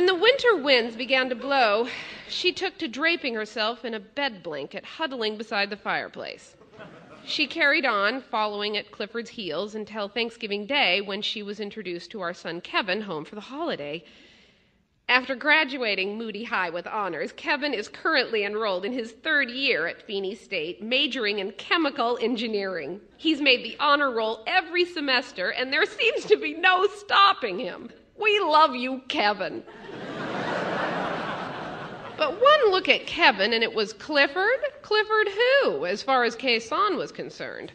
When the winter winds began to blow, she took to draping herself in a bed blanket, huddling beside the fireplace. She carried on, following at Clifford's heels until Thanksgiving Day, when she was introduced to our son Kevin home for the holiday. After graduating Moody High with honors, Kevin is currently enrolled in his third year at Feeney State, majoring in chemical engineering. He's made the honor roll every semester, and there seems to be no stopping him. We love you, Kevin. But one look at Kevin and it was Clifford? Clifford who, as far as Khe Sahn was concerned?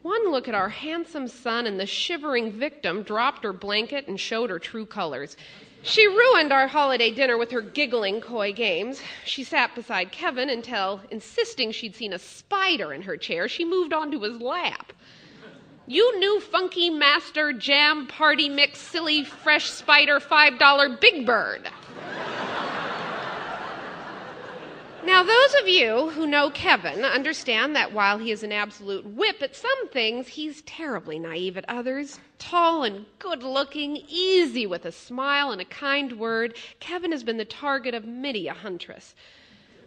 One look at our handsome son and the shivering victim dropped her blanket and showed her true colors. She ruined our holiday dinner with her giggling, coy games. She sat beside Kevin until, insisting she'd seen a spider in her chair, she moved onto his lap. You new funky master jam party mix silly fresh spider $5 Big Bird. Now, those of you who know Kevin understand that while he is an absolute whip at some things, he's terribly naive at others. Tall and good looking, easy with a smile and a kind word, Kevin has been the target of many a huntress.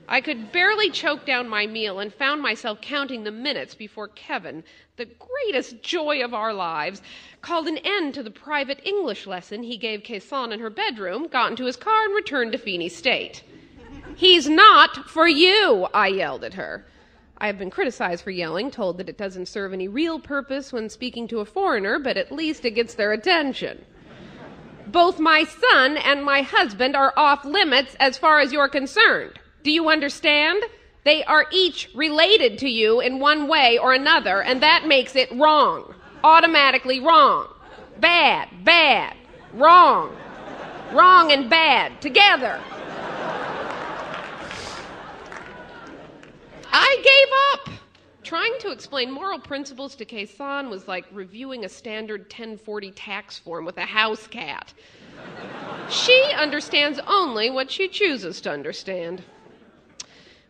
I could barely choke down my meal and found myself counting the minutes before Kevin, the greatest joy of our lives, called an end to the private English lesson he gave Khe Sahn in her bedroom, got into his car, and returned to Feeney State. He's not for you, I yelled at her. I have been criticized for yelling, told that it doesn't serve any real purpose when speaking to a foreigner, but at least it gets their attention. Both my son and my husband are off limits as far as you're concerned. Do you understand? They are each related to you in one way or another, and that makes it wrong. Automatically wrong. Bad, bad, wrong. Wrong and bad together. I gave up. Trying to explain moral principles to Khe Sahn was like reviewing a standard 1040 tax form with a house cat. she understands only what she chooses to understand.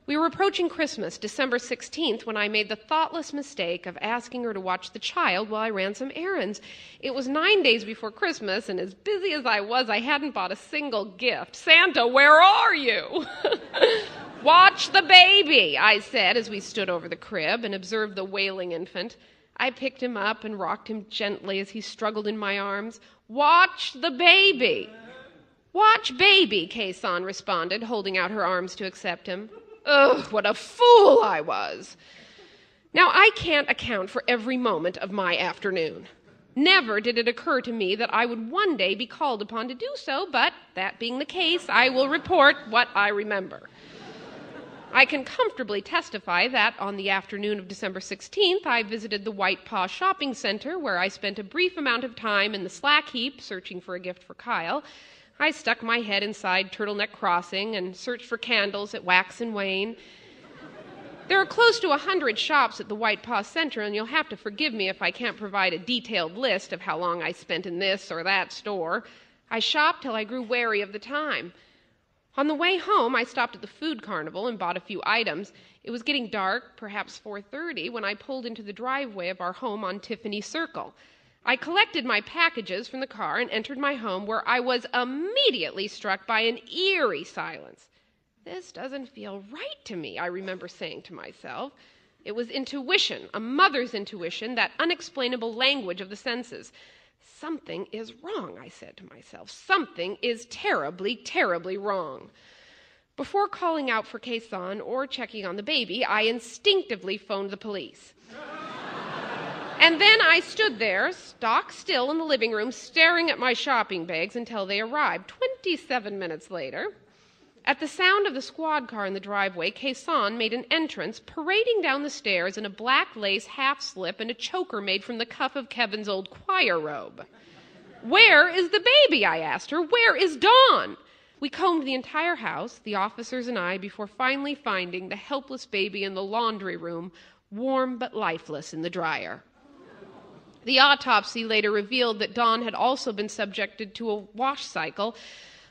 We were approaching Christmas, December 16th, when I made the thoughtless mistake of asking her to watch the child while I ran some errands. It was nine days before Christmas, and as busy as I was, I hadn't bought a single gift. Santa, where are you? Watch the baby, I said as we stood over the crib and observed the wailing infant. I picked him up and rocked him gently as he struggled in my arms. Watch the baby. Watch baby, Khe Sahn responded, holding out her arms to accept him. Ugh, what a fool I was. Now, I can't account for every moment of my afternoon. Never did it occur to me that I would one day be called upon to do so, but that being the case, I will report what I remember. I can comfortably testify that on the afternoon of December 16th, I visited the White Paw Shopping Center, where I spent a brief amount of time in the slack heap searching for a gift for Kyle. I stuck my head inside Turtleneck Crossing and searched for candles at Wax and Wayne. There are close to a hundred shops at the White Paw Center, and you'll have to forgive me if I can't provide a detailed list of how long I spent in this or that store. I shopped till I grew weary of the time. On the way home, I stopped at the food carnival and bought a few items. It was getting dark, perhaps 4:30, when I pulled into the driveway of our home on Tiffany Circle. I collected my packages from the car and entered my home where I was immediately struck by an eerie silence. This doesn't feel right to me, I remember saying to myself. It was intuition, a mother's intuition, that unexplainable language of the senses. Something is wrong, I said to myself. Something is terribly, terribly wrong. Before calling out for Khe Sahn or checking on the baby, I instinctively phoned the police. And then I stood there, stock still in the living room, staring at my shopping bags until they arrived. 27 minutes later, at the sound of the squad car in the driveway, Khe Sahn made an entrance, parading down the stairs in a black lace half slip and a choker made from the cuff of Kevin's old choir robe. Where is the baby? I asked her. Where is Dawn? We combed the entire house, the officers and I, before finally finding the helpless baby in the laundry room, warm but lifeless in the dryer. The autopsy later revealed that Dawn had also been subjected to a wash cycle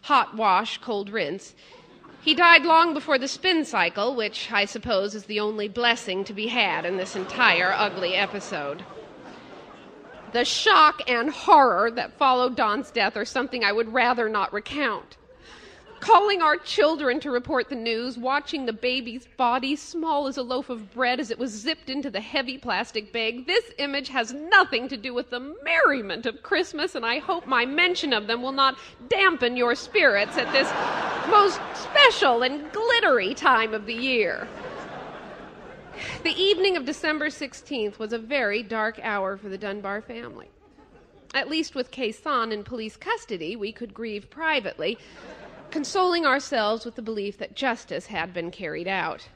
hot wash, cold rinse. He died long before the spin cycle, which I suppose is the only blessing to be had in this entire ugly episode. The shock and horror that followed Don's death are something I would rather not recount. Calling our children to report the news, watching the baby's body small as a loaf of bread as it was zipped into the heavy plastic bag. This image has nothing to do with the merriment of Christmas, and I hope my mention of them will not dampen your spirits at this most special and glittery time of the year. The evening of December 16th was a very dark hour for the Dunbar family. At least with Khe Sahn in police custody, we could grieve privately consoling ourselves with the belief that justice had been carried out.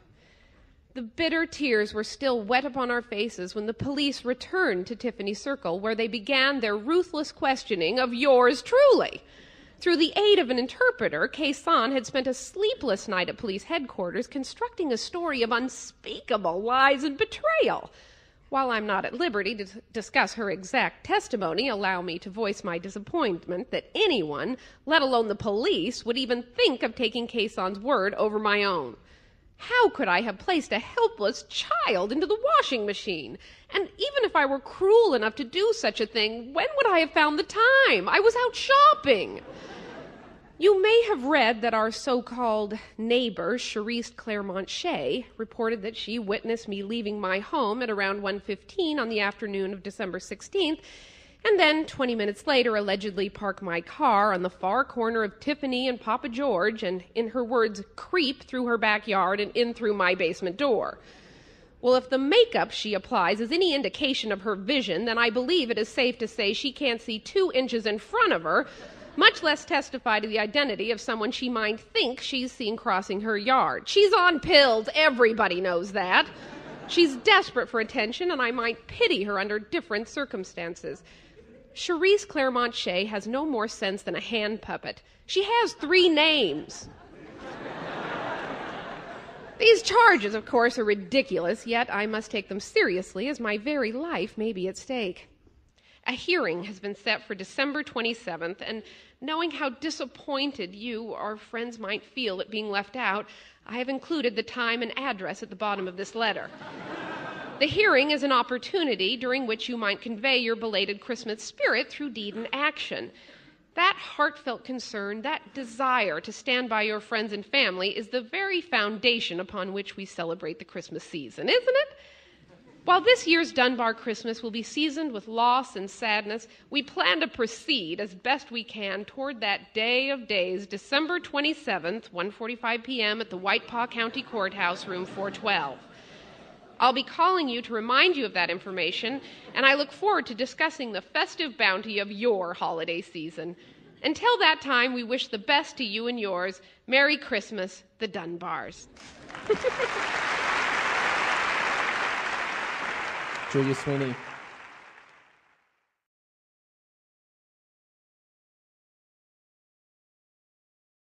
The bitter tears were still wet upon our faces when the police returned to Tiffany Circle, where they began their ruthless questioning of yours truly. Through the aid of an interpreter, Khe Sahn had spent a sleepless night at police headquarters constructing a story of unspeakable lies and betrayal. While I'm not at liberty to discuss her exact testimony, allow me to voice my disappointment that anyone, let alone the police, would even think of taking Khe Sahn's word over my own. How could I have placed a helpless child into the washing machine? And even if I were cruel enough to do such a thing, when would I have found the time? I was out shopping. You may have read that our so called neighbor, Cherise Claremont Shea, reported that she witnessed me leaving my home at around 1.15 on the afternoon of December 16th, and then 20 minutes later allegedly park my car on the far corner of Tiffany and Papa George and, in her words, creep through her backyard and in through my basement door. Well, if the makeup she applies is any indication of her vision, then I believe it is safe to say she can't see two inches in front of her much less testify to the identity of someone she might think she's seen crossing her yard. She's on pills, everybody knows that. She's desperate for attention, and I might pity her under different circumstances. Cherise Claremont Shea has no more sense than a hand puppet. She has three names. These charges, of course, are ridiculous, yet I must take them seriously as my very life may be at stake. A hearing has been set for December 27th, and knowing how disappointed you, our friends, might feel at being left out, I have included the time and address at the bottom of this letter. the hearing is an opportunity during which you might convey your belated Christmas spirit through deed and action. That heartfelt concern, that desire to stand by your friends and family, is the very foundation upon which we celebrate the Christmas season, isn't it? While this year's Dunbar Christmas will be seasoned with loss and sadness, we plan to proceed as best we can toward that day of days, December 27th, 1:45 p.m. at the White Paw County Courthouse, room 412. I'll be calling you to remind you of that information, and I look forward to discussing the festive bounty of your holiday season. Until that time, we wish the best to you and yours. Merry Christmas, the Dunbars. Julia Sweeney.